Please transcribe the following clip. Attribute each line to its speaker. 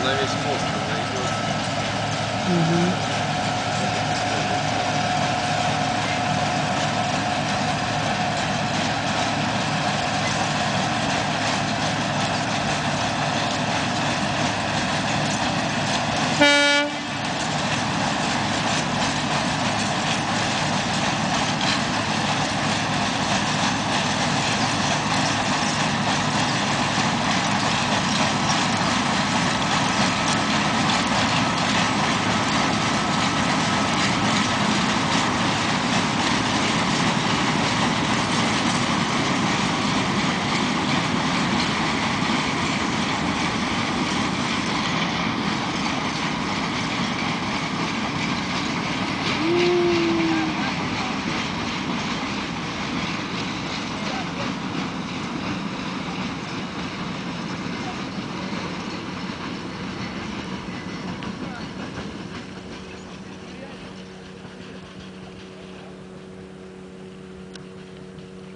Speaker 1: на весь мост.
Speaker 2: Угу.